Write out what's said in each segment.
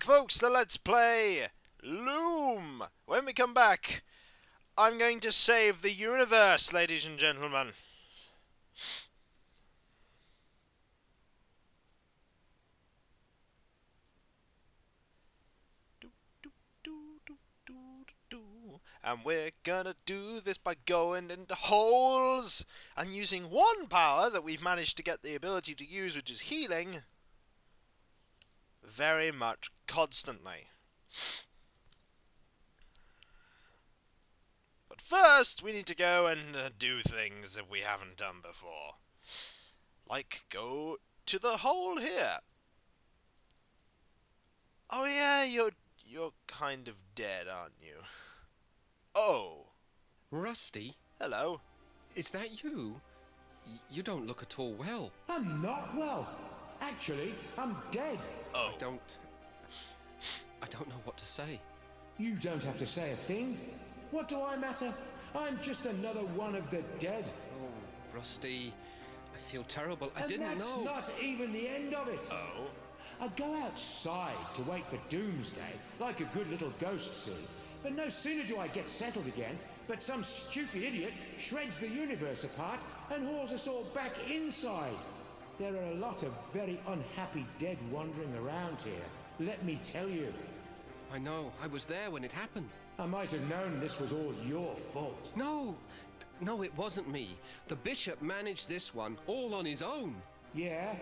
back, folks, to Let's Play Loom. When we come back, I'm going to save the universe, ladies and gentlemen. And we're gonna do this by going into holes and using one power that we've managed to get the ability to use, which is healing, very much constantly. But first, we need to go and uh, do things that we haven't done before. Like, go to the hole here. Oh yeah, you're you're kind of dead, aren't you? Oh. Rusty, Hello. is that you? Y- You don't look at all well. I'm not well. Actually, I'm dead. Oh. I don't. I don't know what to say. You don't have to say a thing. What do I matter? I'm just another one of the dead. Oh, Rusty, I feel terrible. I and didn't that's know. not even the end of it. Oh. I'd go outside to wait for doomsday, like a good little ghost see. But no sooner do I get settled again, but some stupid idiot shreds the universe apart and hauls us all back inside. There are a lot of very unhappy dead wandering around here, let me tell you. I know. I was there when it happened. I might have known this was all your fault. No, no, it wasn't me. The bishop managed this one all on his own. Yeah?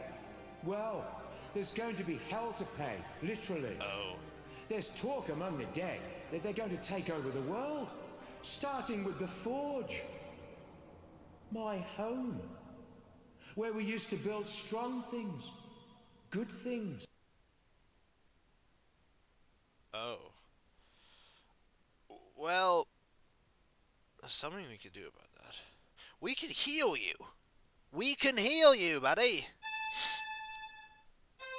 Well, there's going to be hell to pay, literally. Oh. There's talk among the dead that they're going to take over the world, starting with the Forge. My home. Where we used to build strong things, good things. Oh. Well, there's something we could do about that. We can heal you. We can heal you, buddy.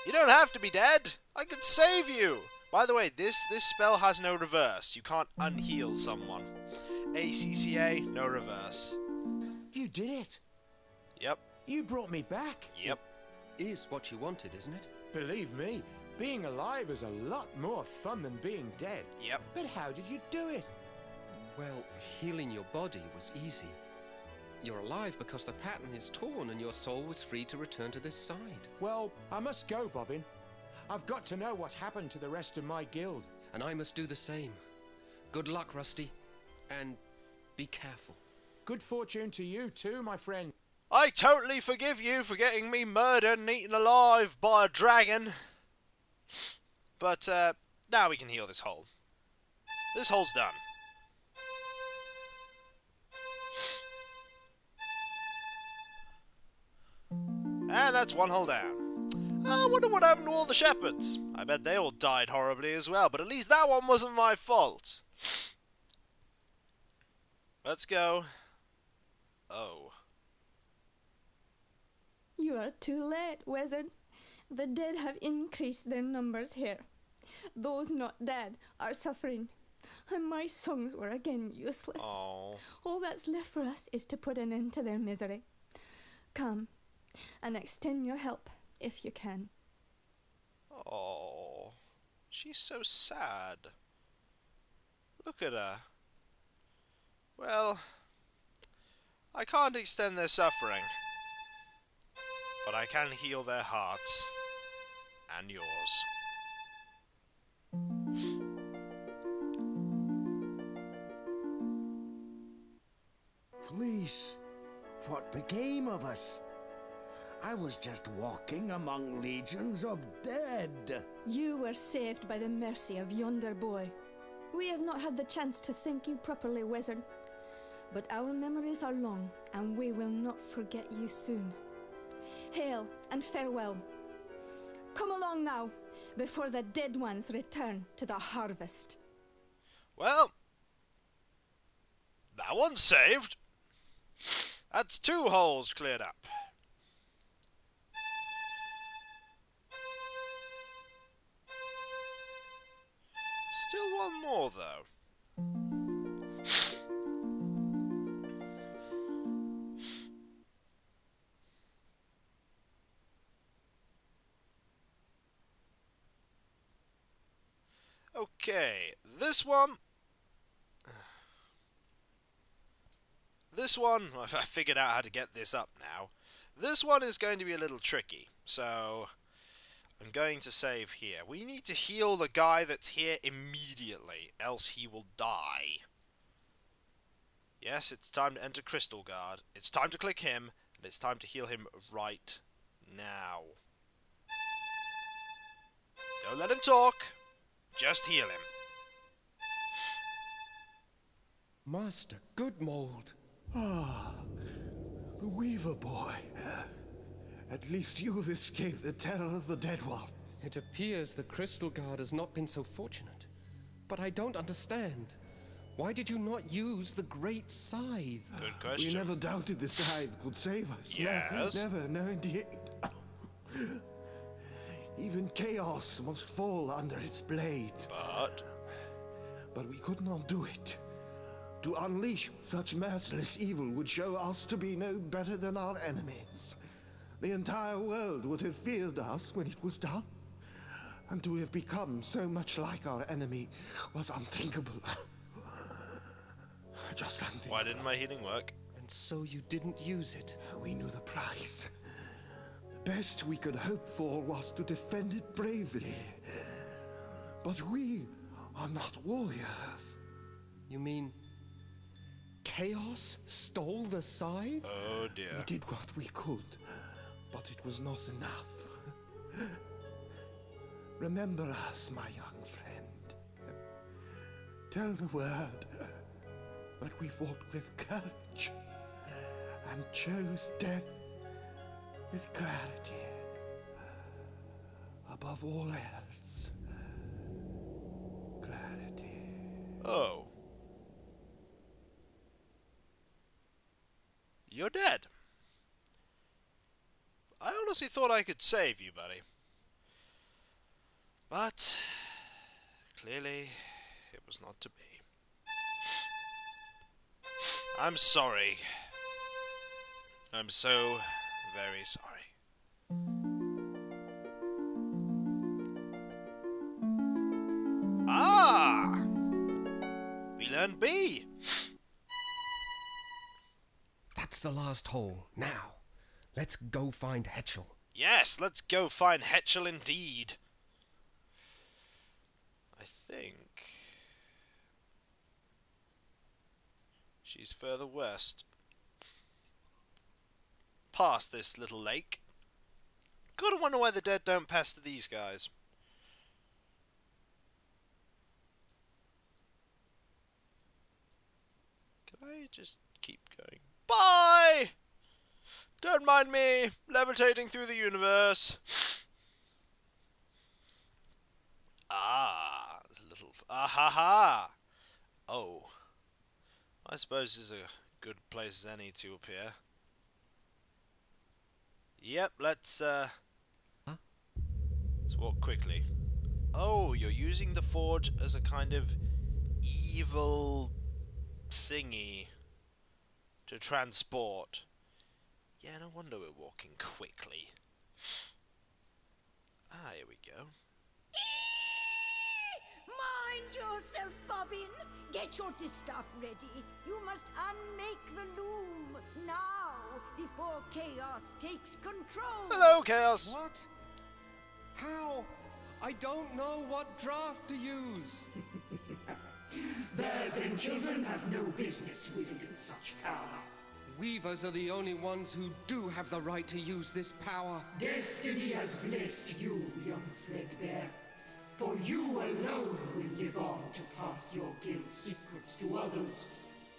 You don't have to be dead. I can save you. By the way, this this spell has no reverse. You can't unheal someone. ACCA, no reverse. You did it. Yep, You brought me back. yep. Is what you wanted, isn't it? Believe me, being alive is a lot more fun than being dead. Yep. But how did you do it? Well, healing your body was easy. You're alive because the pattern is torn and your soul was free to return to this side. Well, I must go, Bobbin. I've got to know what happened to the rest of my guild. And I must do the same. Good luck, Rusty. And be careful. Good fortune to you too, my friend. I totally forgive you for getting me murdered and eaten alive by a dragon. But uh, now we can heal this hole. This hole's done. And that's one hole down. I wonder what happened to all the shepherds. I bet they all died horribly as well, but at least that one wasn't my fault. Let's go. Oh. You are too late, wizard. The dead have increased their numbers here. Those not dead are suffering, and my songs were again useless. Oh. All that's left for us is to put an end to their misery. Come and extend your help if you can. Oh, she's so sad. Look at her. Well, I can't extend their suffering, but I can heal their hearts and yours. Police, what became of us? I was just walking among legions of dead. You were saved by the mercy of yonder boy. We have not had the chance to thank you properly, wizard. But our memories are long, and we will not forget you soon. Hail and farewell. Come along now, before the dead ones return to the harvest. Well, that one's saved. That's two holes cleared up. Still one more, though. Okay, this one. This one, I figured out how to get this up now. This one is going to be a little tricky, so I'm going to save here. We need to heal the guy that's here immediately, else he will die. Yes, it's time to enter Crystalgard. It's time to click him, and it's time to heal him right now. Don't let him talk. Just heal him. Master Goodmold. Ah, the Weaver boy. At least you've escaped the terror of the Dead Ones. It appears the Crystalgard has not been so fortunate. But I don't understand. Why did you not use the Great Scythe? Good question. We question. never doubted the scythe could save us. No, Yes. never, no indeed. Even chaos must fall under its blade. But But we could not do it. To unleash such merciless evil would show us to be no better than our enemies. The entire world would have feared us when it was done. And to have become so much like our enemy was unthinkable. Just unthinkable. why didn't my healing work? And so you didn't use it. We knew the price. The best we could hope for was to defend it bravely. But we are not warriors. You mean Chaos stole the scythe? Oh dear. We did what we could, but it was not enough. Remember us, my young friend. Tell the word that we fought with courage and chose death with clarity. Above all else, clarity. Oh. You're dead. I honestly thought I could save you, buddy. But clearly it was not to be. I'm sorry. I'm so very sorry. Ah! We learned B. That's the last hole. Now, let's go find Hetchel. Yes, let's go find Hetchel indeed. I think she's further west. Past this little lake. Gotta wonder why the dead don't pass to these guys. Can I just keep going? Bye! Don't mind me, levitating through the universe. Ah, there's a little. Ah ha ha! Oh. I suppose this is a good place as any to appear. Yep, let's, uh. Huh? Let's walk quickly. Oh, you're using the forge as a kind of evil thingy to transport. Yeah, no wonder we're walking quickly. Ah, here we go. Mind yourself, Bobbin. Get your distaff ready. You must unmake the loom now before chaos takes control. Hello, Chaos! What? How? I don't know what draft to use. Birds and children have no business wielding such power. Weavers are the only ones who do have the right to use this power. Destiny has blessed you, young Threadbare. For you alone will live on to pass your guild secrets to others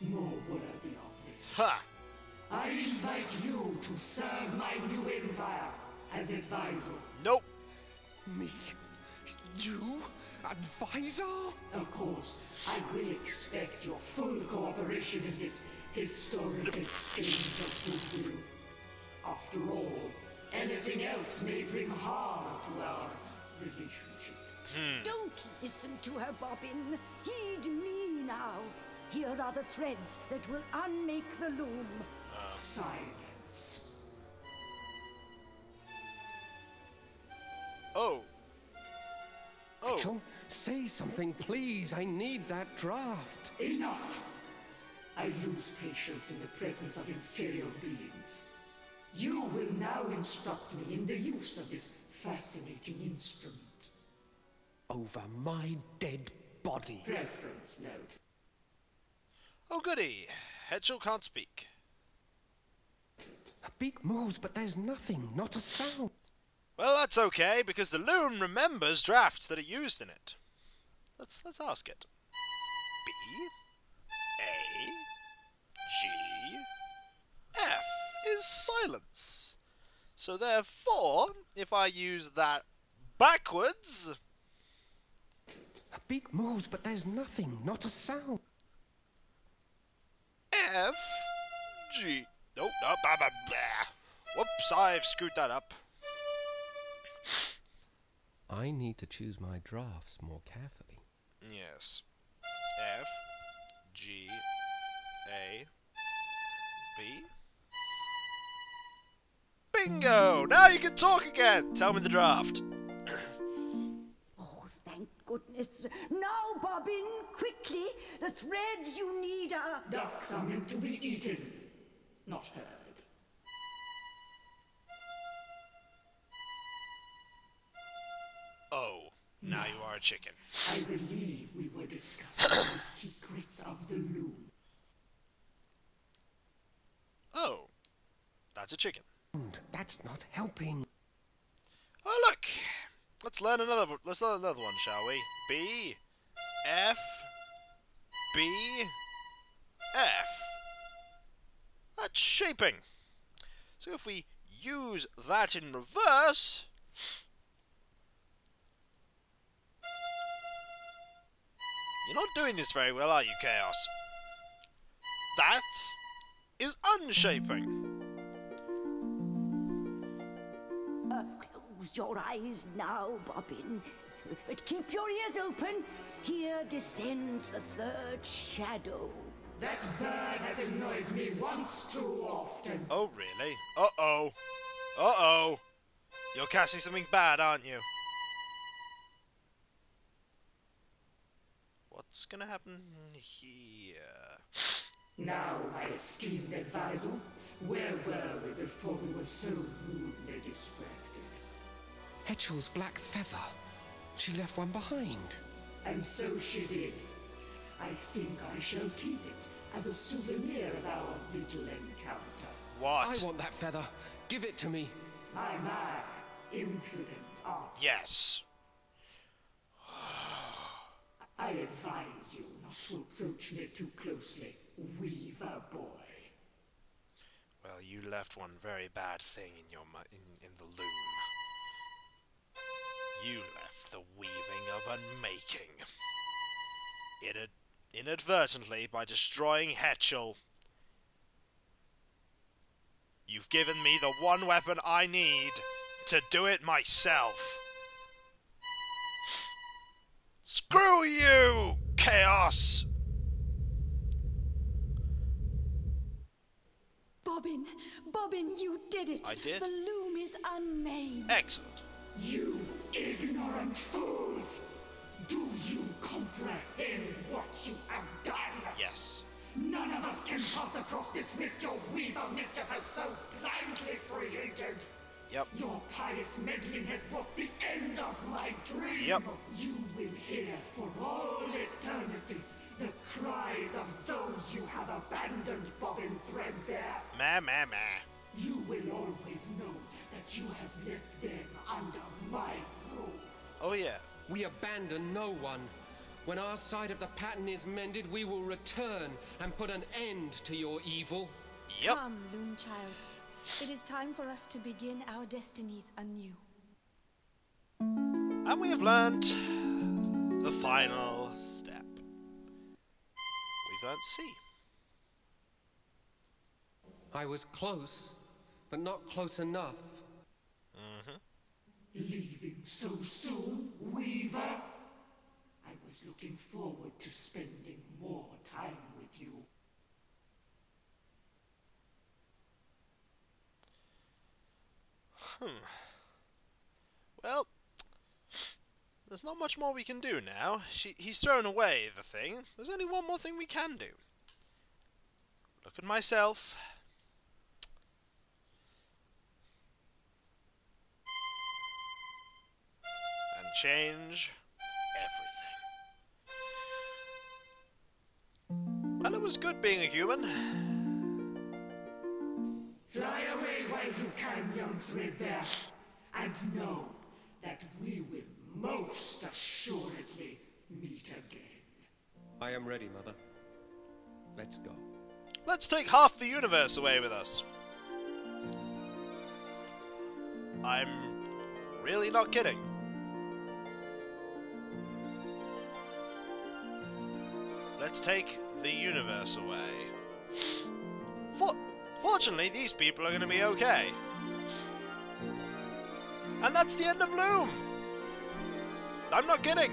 more worthy of them. Ha! I invite you to serve my new empire as advisor. Nope! Me? You? Advisor? Of course, I will expect your full cooperation in this historic exchange of goodwill. After all, anything else may bring harm to our relationship. Hmm. Don't listen to her, Bobbin. Heed me now. Here are the threads that will unmake the loom. Silence. Oh! Oh! Hetchel, Say something, please. I need that draft. Enough! I lose patience in the presence of inferior beings. You will now instruct me in the use of this fascinating instrument. Over my dead body. Preference note. Oh goody! Hetchel can't speak. Her beak moves, but there's nothing, not a sound. Well, that's okay, because the loom remembers drafts that are used in it. Let's let's ask it. B A G F is silence. So therefore, if I use that backwards, Her beak moves, but there's nothing, not a sound. F G. Nope, no, blah, blah, blah. Whoops, I've screwed that up. I need to choose my drafts more carefully. Yes. F G A B. Bingo! Now you can talk again! Tell me the draft. Oh, thank goodness. Now, Bobbin, quickly. The threads you need are. Ducks are meant to be eaten, not heard. Oh, now you are a chicken. I believe we were discussing the secrets of the loom. Oh, that's a chicken. That's not helping. Oh look! Let's learn another. Let's learn another one, shall we? B, F, B, F. That's shaping. So if we use that in reverse, you're not doing this very well, are you, Chaos? That is unshaping. Uh, close your eyes now, Bobbin. But keep your ears open. Here descends the third shadow. That bird has annoyed me once too often. Oh, really? Uh-oh. Uh-oh. You're casting something bad, aren't you? What's gonna happen here? Now, my esteemed advisor, where were we before we were so rudely distracted? Hetchel's black feather. She left one behind. And so she did. I think I shall keep it as a souvenir of our little encounter. What? I want that feather. Give it to me. My, my, impudent art. Yes. I advise you not to approach me too closely, Weaver boy. Well, you left one very bad thing in your mu- in, in the loom. You left the weaving of unmaking. Inad- inadvertently, by destroying Hetchel. You've given me the one weapon I need to do it myself. Screw you, Chaos! Bobbin, Bobbin, you did it. I did? The loom is unmade. Excellent. You ignorant fools! Do you comprehend what you have done? Yes. None of us can pass across this rift your weaver mischief has so blindly created. Yep. Your pious meddling has brought the end of my dream. Yep. You will hear for all eternity the cries of those you have abandoned, Bobbin Threadbare. Meh, meh, meh. You will always know that you have left them under my rule. Oh, yeah. We abandon no one. When our side of the pattern is mended, we will return and put an end to your evil. Yep. Come, loon child. It is time for us to begin our destinies anew. And we have learned the final step. We've learned C. I was close, but not close enough. Leaving so soon, Weaver? I was looking forward to spending more time with you. Hmm. Well, there's not much more we can do now. She, he's thrown away the thing. There's only one more thing we can do. Look at myself. Change everything. Well, it was good being a human. Fly away while you can, young threadbare, and know that we will most assuredly meet again. I am ready, Mother. Let's go. Let's take half the universe away with us. I'm really not kidding. Let's take the universe away. For fortunately, these people are going to be okay. And that's the end of Loom! I'm not kidding!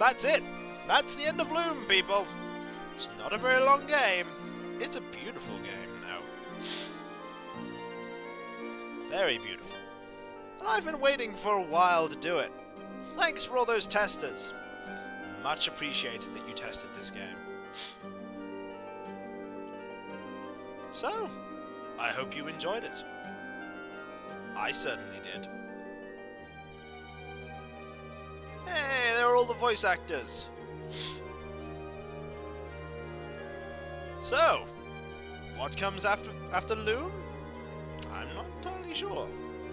That's it! That's the end of Loom, people! It's not a very long game. It's a beautiful game, though. Very beautiful. And I've been waiting for a while to do it. Thanks for all those testers. Much appreciated that you tested this game. So, I hope you enjoyed it. I certainly did. Hey, there are all the voice actors. So, what comes after after Loom? I'm not entirely sure.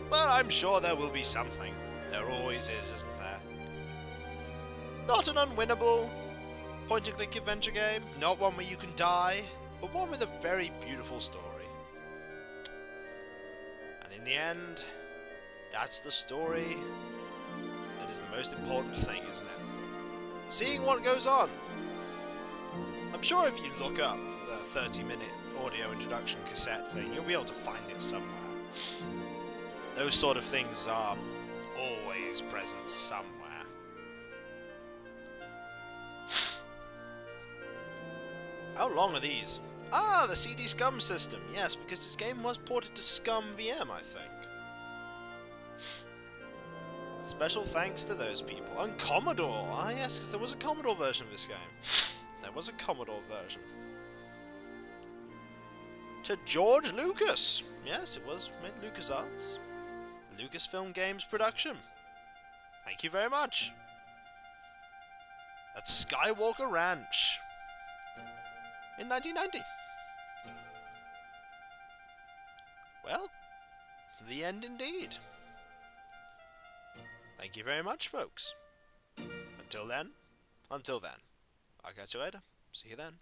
But I'm sure there will be something. There always is, isn't there? Not an unwinnable point and click adventure game, not one where you can die, but one with a very beautiful story. And in the end, that's the story that is the most important thing, isn't it? Seeing what goes on. I'm sure if you look up the 30 minute audio introduction cassette thing, you'll be able to find it somewhere. Those sort of things are always present somewhere. Long are these? Ah, the CD SCUMM system. Yes, because this game was ported to Scum VM, I think. Special thanks to those people. And Commodore! Ah, yes, because there was a Commodore version of this game. There was a Commodore version. To George Lucas! Yes, it was made LucasArts. Lucasfilm Games production. Thank you very much. At Skywalker Ranch. In 1990. Well, the end indeed. Thank you very much, folks. Until then, until then. I'll catch you later. See you then.